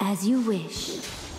As you wish.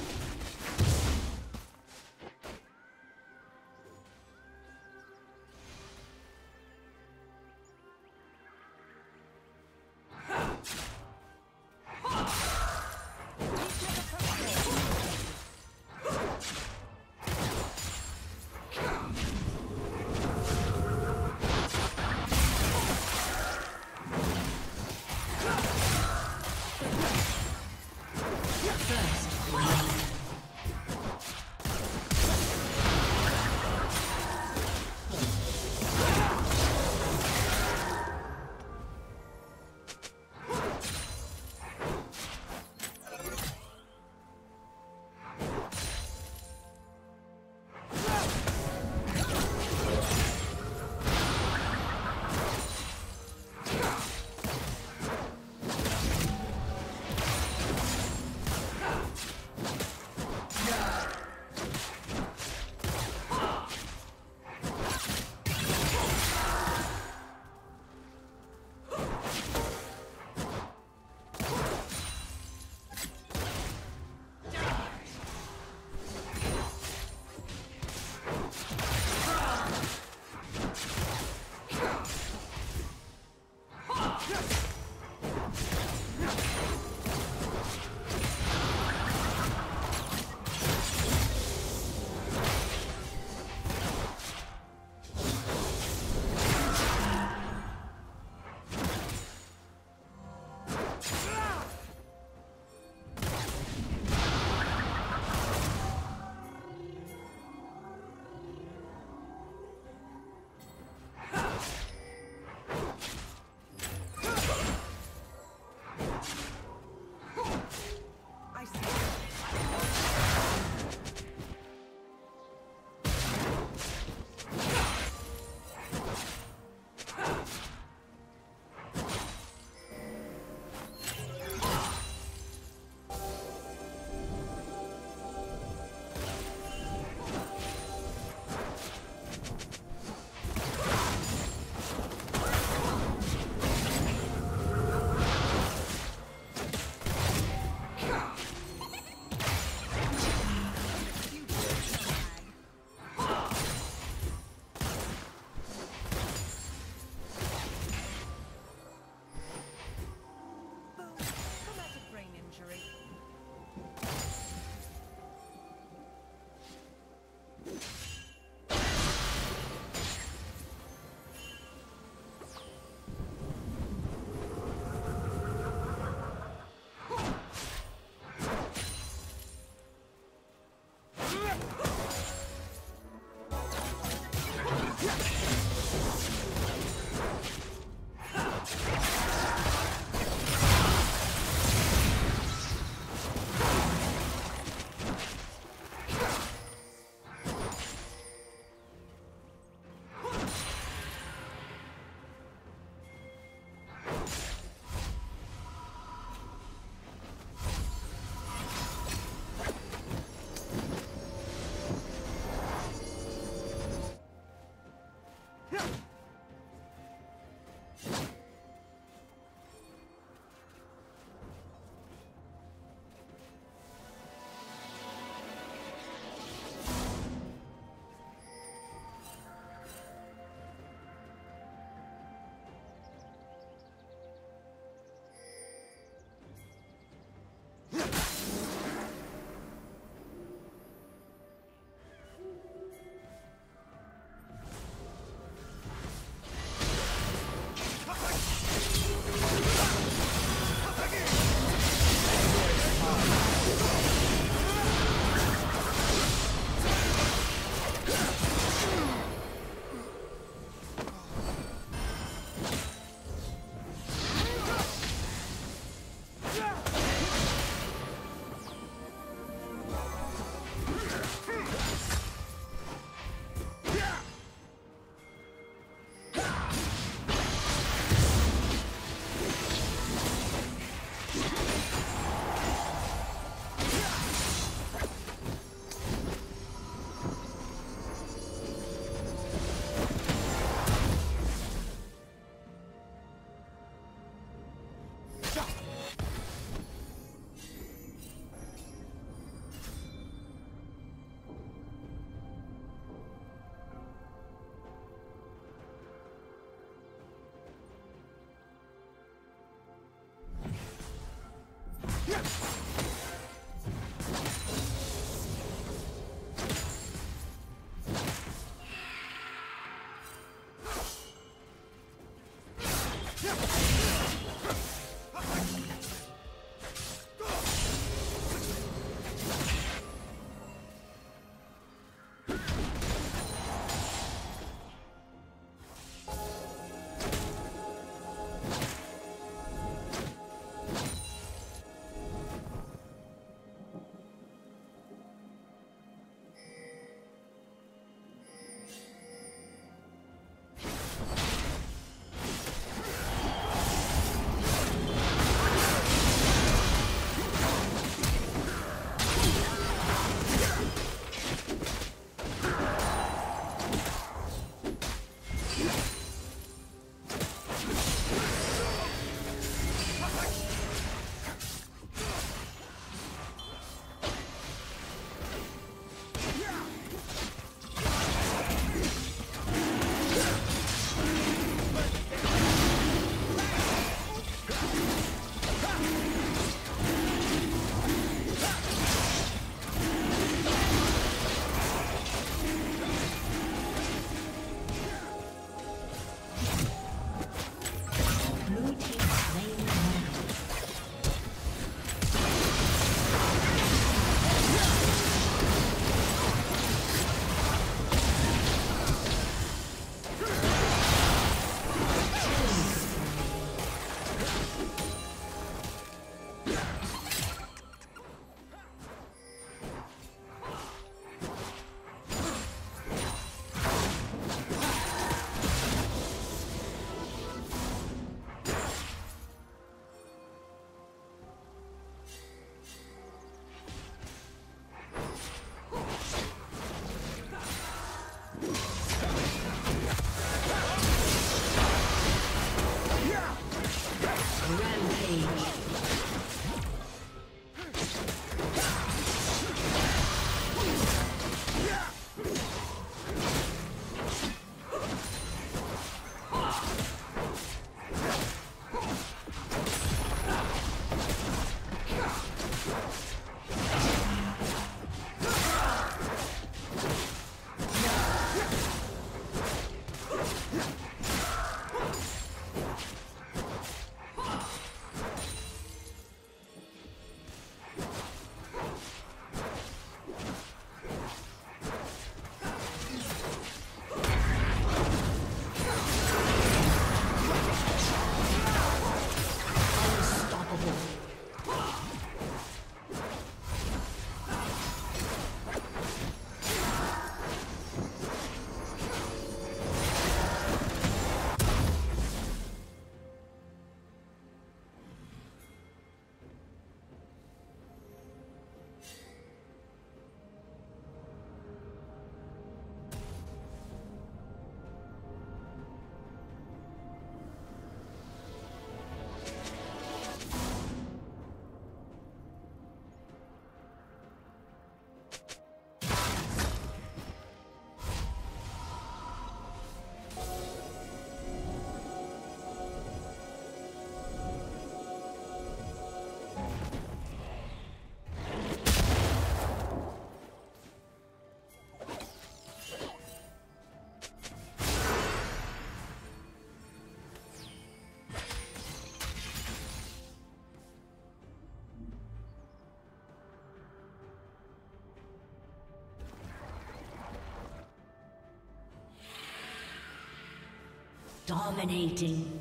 Dominating.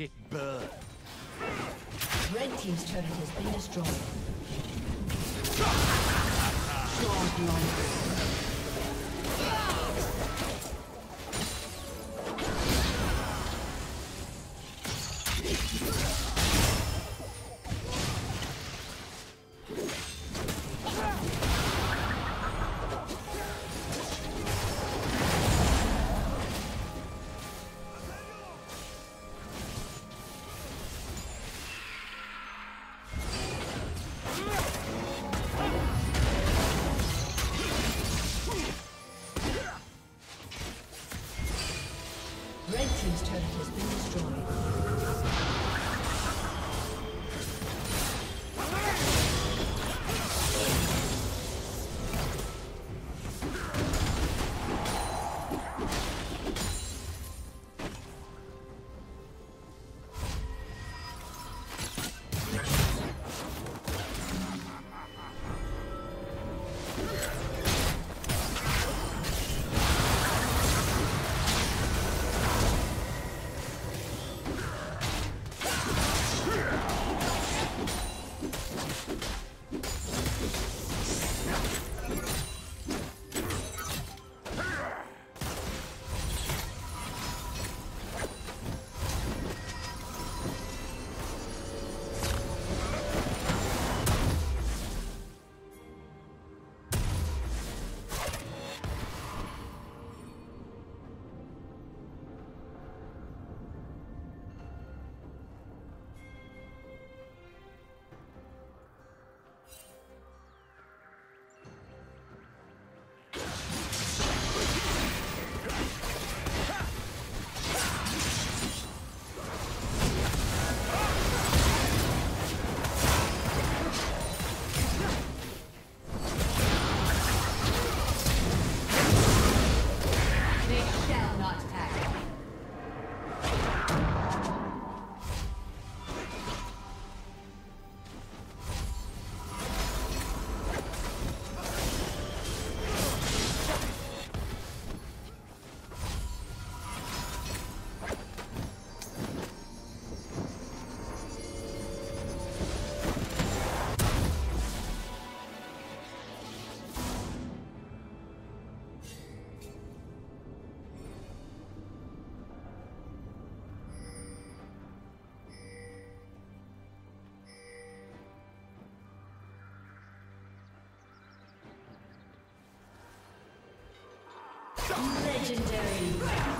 It burn. Red Team's turret has been destroyed. Legendary.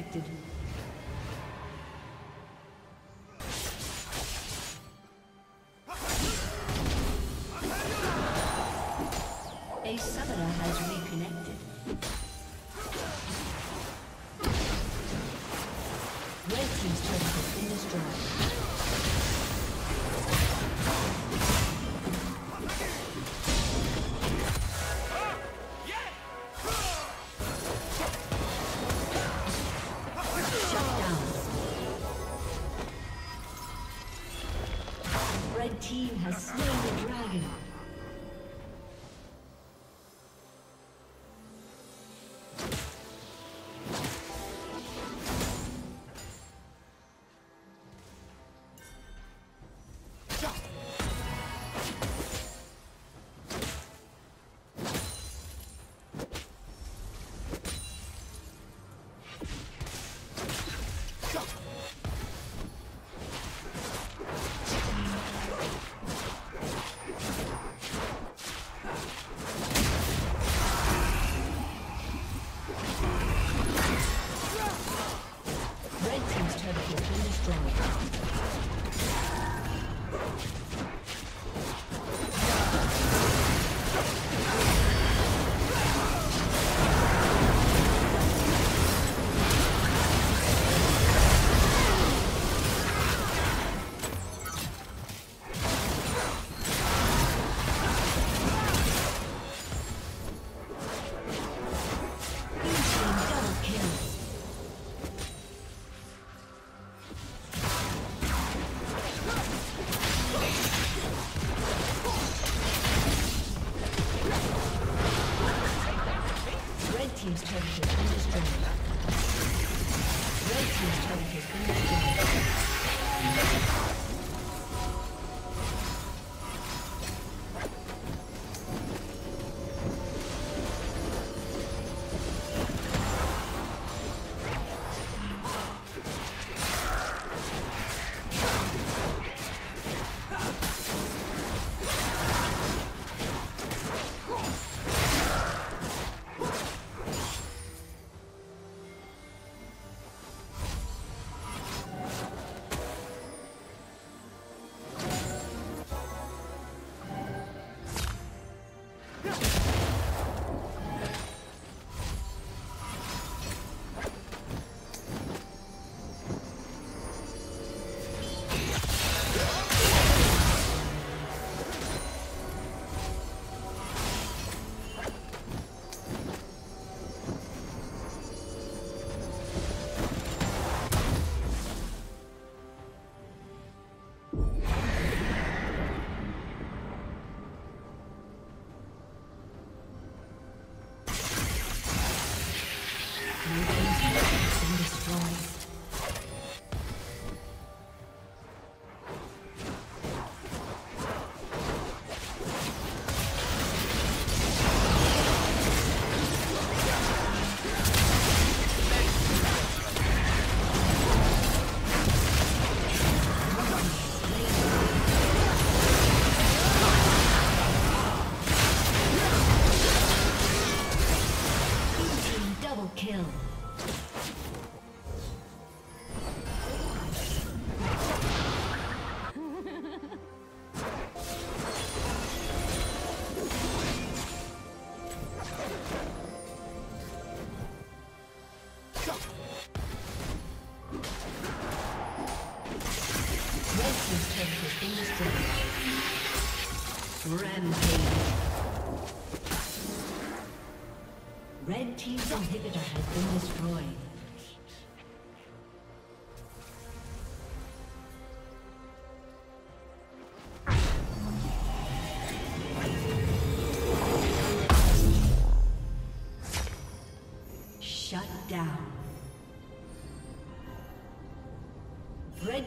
Disconnected. Red team's turret has been destroyed. Blue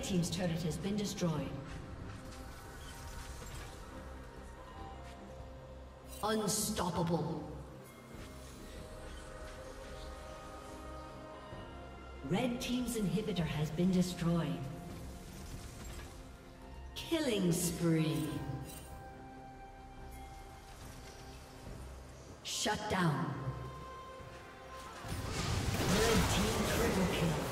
Team's turret has been destroyed. Unstoppable. Red Team's inhibitor has been destroyed. Killing spree. Shut down. Red team triple kill.